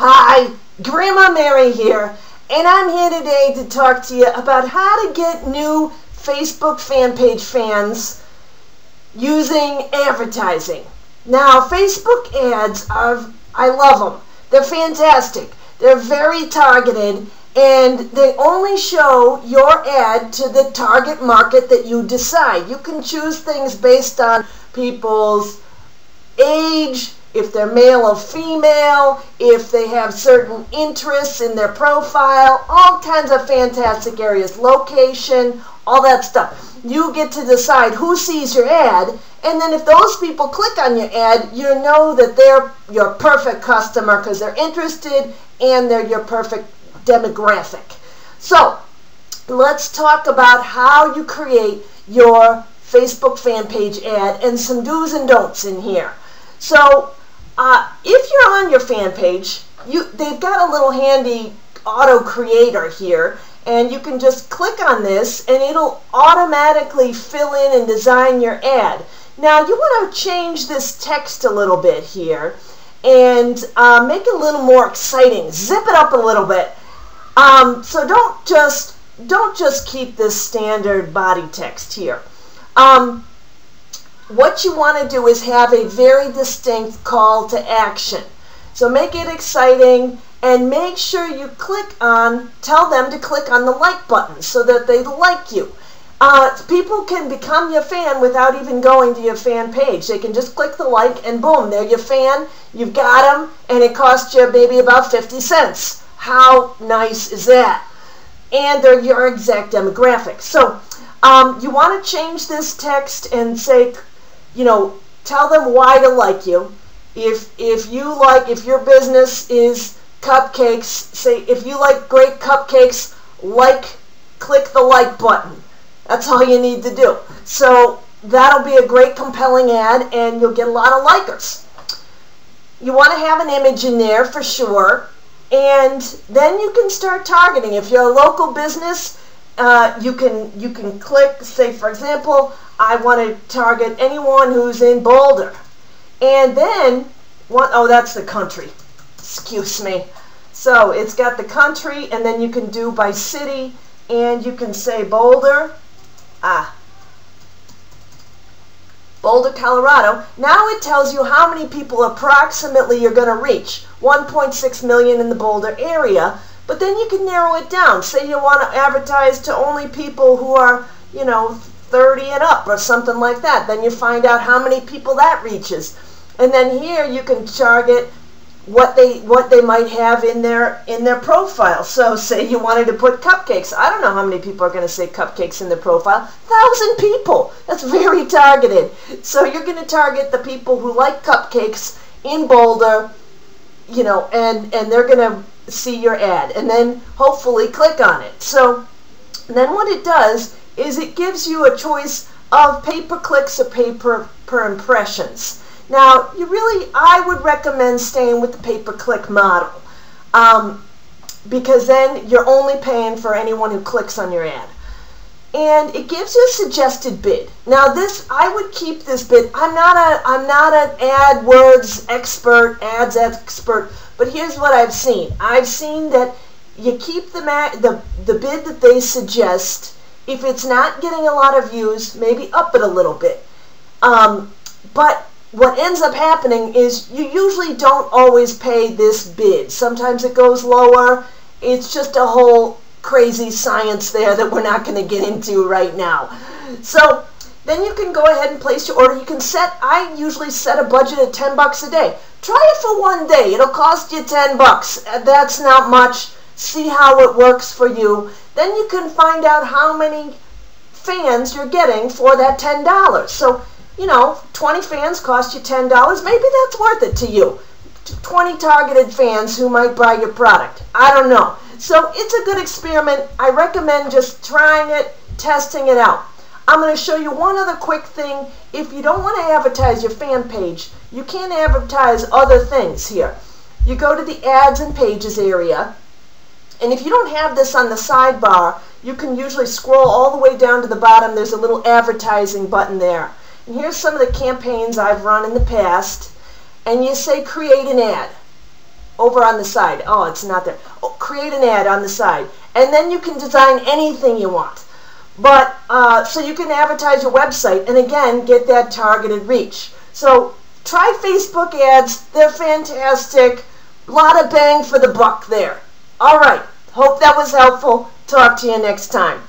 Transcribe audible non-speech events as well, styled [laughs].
Hi, Grandma Mary here, and I'm here today to talk to you about how to get new Facebook fan page fans using advertising. Now, Facebook ads are, I love them. They're fantastic. They're very targeted, and they only show your ad to the target market that you decide. You can choose things based on people's age, if they're male or female, if they have certain interests in their profile, all kinds of fantastic areas, location, all that stuff. You get to decide who sees your ad, and then if those people click on your ad, you know that they're your perfect customer because they're interested and they're your perfect demographic. So, let's talk about how you create your Facebook fan page ad and some do's and don'ts in here. So, uh, if you're on your fan page, you they've got a little handy auto creator here and you can just click on this and it'll automatically fill in and design your ad. Now you want to change this text a little bit here and uh, make it a little more exciting. Zip it up a little bit. Um, so don't just don't just keep this standard body text here. Um, what you want to do is have a very distinct call to action. So make it exciting and make sure you click on, tell them to click on the like button so that they like you. Uh, people can become your fan without even going to your fan page. They can just click the like and boom, they're your fan. You've got them and it costs you maybe about 50 cents. How nice is that? And they're your exact demographic. So um, you want to change this text and say you know, tell them why to like you. If if you like if your business is cupcakes, say if you like great cupcakes, like click the like button. That's all you need to do. So that'll be a great compelling ad and you'll get a lot of likers. You want to have an image in there for sure. And then you can start targeting. If you're a local business, uh, you can you can click, say for example, I want to target anyone who's in Boulder. And then, what, oh, that's the country. Excuse me. So it's got the country, and then you can do by city, and you can say Boulder. Ah. Boulder, Colorado. Now it tells you how many people approximately you're going to reach. 1.6 million in the Boulder area. But then you can narrow it down. Say you want to advertise to only people who are, you know, 30 and up or something like that. Then you find out how many people that reaches. And then here you can target what they what they might have in their in their profile. So [laughs] say you wanted to put cupcakes. I don't know how many people are going to say cupcakes in their profile. Thousand people. That's very targeted. So you're going to target the people who like cupcakes in Boulder, you know, and and they're going to see your ad and then hopefully click on it. So then what it does is it gives you a choice of pay-per-clicks or pay-per impressions. Now, you really, I would recommend staying with the pay-per-click model um, because then you're only paying for anyone who clicks on your ad. And it gives you a suggested bid. Now, this I would keep this bid. I'm not a I'm not an AdWords expert, ads expert, but here's what I've seen. I've seen that you keep the the the bid that they suggest if it's not getting a lot of views, maybe up it a little bit. Um, but what ends up happening is you usually don't always pay this bid. Sometimes it goes lower. It's just a whole crazy science there that we're not going to get into right now. So then you can go ahead and place your order. You can set, I usually set a budget of 10 bucks a day. Try it for one day. It'll cost you 10 bucks. Uh, that's not much. See how it works for you. Then you can find out how many fans you're getting for that $10. So, you know, 20 fans cost you $10. Maybe that's worth it to you. 20 targeted fans who might buy your product. I don't know. So it's a good experiment. I recommend just trying it, testing it out. I'm going to show you one other quick thing. If you don't want to advertise your fan page, you can advertise other things here. You go to the ads and pages area and if you don't have this on the sidebar, you can usually scroll all the way down to the bottom. There's a little advertising button there. And here's some of the campaigns I've run in the past. And you say create an ad. over on the side. Oh, it's not there. Oh, create an ad on the side. And then you can design anything you want. But, uh, so you can advertise your website and again, get that targeted reach. So try Facebook ads. They're fantastic. A lot of bang for the buck there. All right. Hope that was helpful. Talk to you next time.